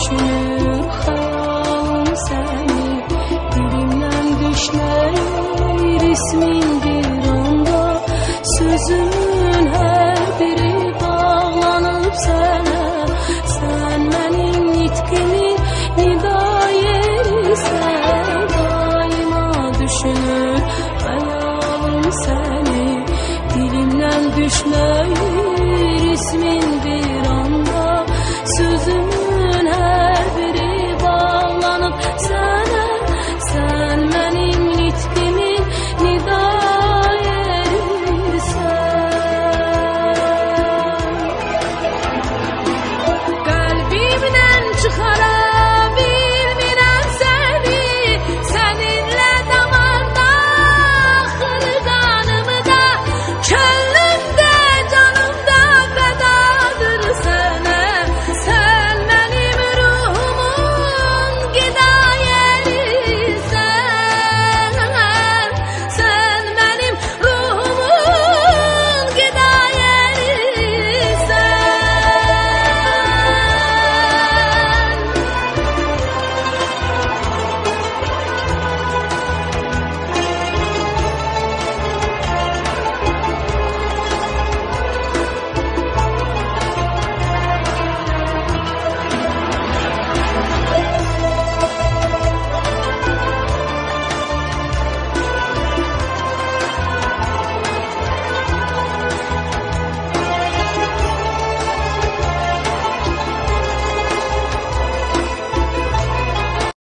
düşünür xəyalım seni dilimden düşməyir ismin bir anda Sözümün her biri bağlanıp sana sen benim nitqimin nida yerisən Daima düşünür xəyalım seni dilimden düşməyir ismin